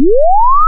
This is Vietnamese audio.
you